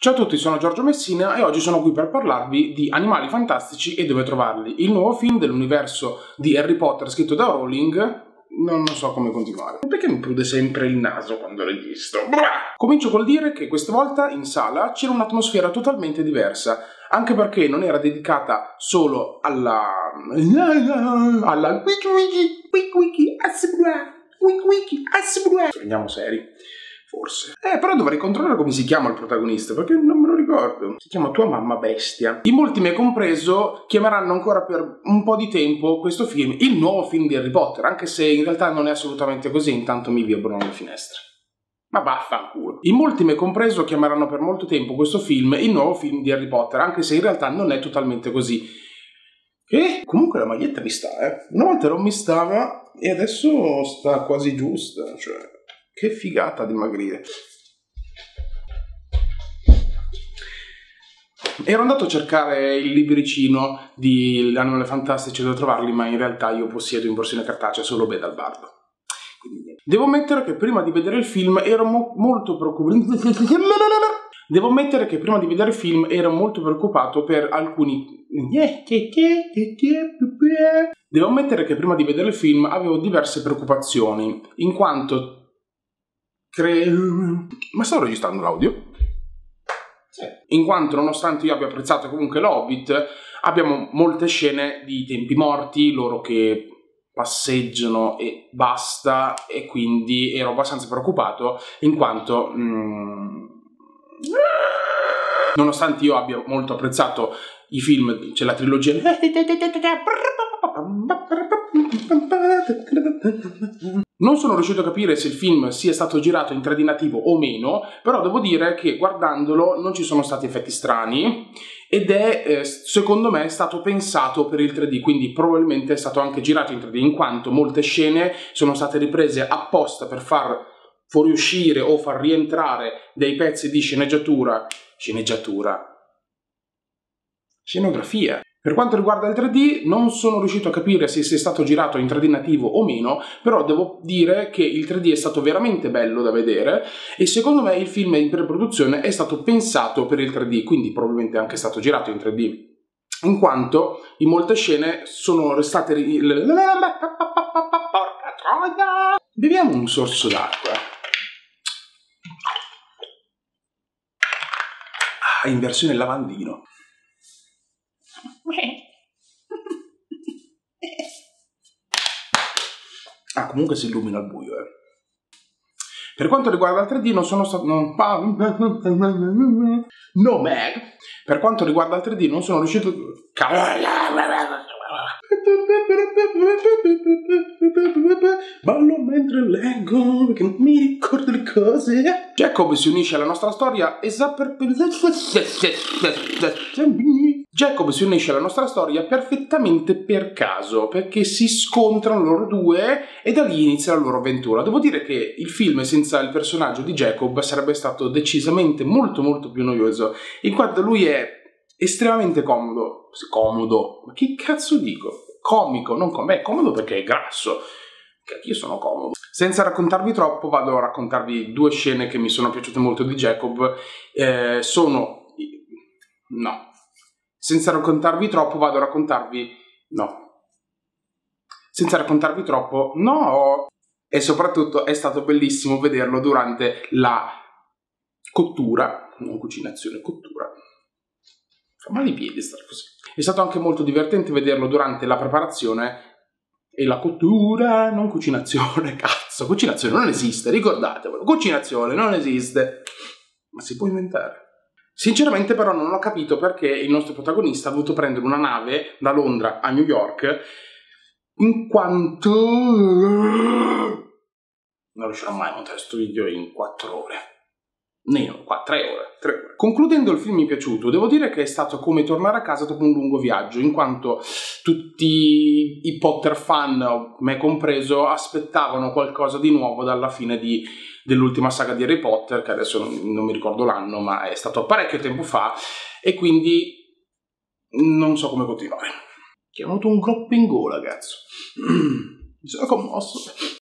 Ciao a tutti, sono Giorgio Messina e oggi sono qui per parlarvi di Animali Fantastici e dove trovarli, il nuovo film dell'universo di Harry Potter scritto da Rowling. Non, so come continuare. Perché mi prude sempre il naso quando registro? Blah! Comincio col dire che questa volta in sala c'era un'atmosfera totalmente diversa, anche perché non era dedicata solo alla... alla... wiki wiki, wiki wiki, wiki wiki, Prendiamo seri Forse. Eh, però dovrei controllare come si chiama il protagonista, perché non me lo ricordo. Si chiama Tua mamma bestia. In molti, me compreso, chiameranno ancora per un po' di tempo questo film il nuovo film di Harry Potter, anche se in realtà non è assolutamente così, intanto mi vi aprono le finestre. Ma vaffanculo. In molti, me compreso, chiameranno per molto tempo questo film il nuovo film di Harry Potter, anche se in realtà non è totalmente così. E comunque la maglietta mi sta, eh. Una volta non mi stava e adesso sta quasi giusta, cioè... Che figata dimagrire. Ero andato a cercare il libricino di Animali Fantastici dove trovarli, ma in realtà io possiedo in versione cartacea solo Beda al Bardo. Devo ammettere che prima di vedere il film ero mo- molto preoccupato. Devo ammettere che prima di vedere il film ero molto preoccupato per alcuni. Devo ammettere che prima di vedere il film avevo diverse preoccupazioni, in quanto Cre... Ma stavo registrando l'audio? Sì. In quanto, nonostante io abbia apprezzato comunque l'Hobbit, abbiamo molte scene di tempi morti, loro che passeggiano e basta, e quindi ero abbastanza preoccupato in quanto... Mm, nonostante io abbia molto apprezzato i film, c'è la trilogia non sono riuscito a capire se il film sia stato girato in 3D nativo o meno, però devo dire che guardandolo non ci sono stati effetti strani ed è eh, secondo me stato pensato per il 3D, quindi probabilmente è stato anche girato in 3D in quanto molte scene sono state riprese apposta per far fuoriuscire o far rientrare dei pezzi di sceneggiatura, sceneggiatura, scenografia per quanto riguarda il 3D, non sono riuscito a capire se sia stato girato in 3D nativo o meno, però devo dire che il 3D è stato veramente bello da vedere e secondo me il film in pre-produzione è stato pensato per il 3D, quindi probabilmente anche stato girato in 3D. In quanto in molte scene sono restate. Porca troia! Beviamo un sorso d'acqua. Ah, in versione lavandino. Ah, comunque si illumina al buio, eh. Per quanto riguarda il 3D non sono stato... No, Mag. Per quanto riguarda il 3D non sono riuscito... Ballo mentre leggo perché non mi ricordo le cose. Jacob si unisce alla nostra storia esattamente... Jacob si unisce alla nostra storia perfettamente per caso, perché si scontrano loro due e da lì inizia la loro avventura. Devo dire che il film senza il personaggio di Jacob sarebbe stato decisamente molto molto più noioso, in quanto lui è estremamente comodo. Comodo? Ma che cazzo dico? Comico, non com- beh, comodo perché è grasso. Io sono comodo. Senza raccontarvi troppo, vado a raccontarvi due scene che mi sono piaciute molto di Jacob. Eh, sono... No, senza raccontarvi troppo, vado a raccontarvi. No. Senza raccontarvi troppo, no. E soprattutto è stato bellissimo vederlo durante la cottura, non cucinazione, cottura. Fa male i piedi stare così. È stato anche molto divertente vederlo durante la preparazione e la cottura, non cucinazione, cazzo, cucinazione non esiste, ricordatevelo, cucinazione non esiste, ma si può inventare. Sinceramente però non ho capito perché il nostro protagonista ha dovuto prendere una nave da Londra a New York in quanto non riuscirò mai a montare questo video in 4 ore. Nemmeno qua, 3 ore, 3 ore. Concludendo il film mi è piaciuto, devo dire che è stato come tornare a casa dopo un lungo viaggio, in quanto tutti i Potter fan, me compreso, aspettavano qualcosa di nuovo dalla fine di dell'ultima saga di Harry Potter, che adesso non, non mi ricordo l'anno, ma è stato parecchio tempo fa, e quindi non so come continuare. Che ho avuto un groppo in gola, cazzo. Mi sono commosso.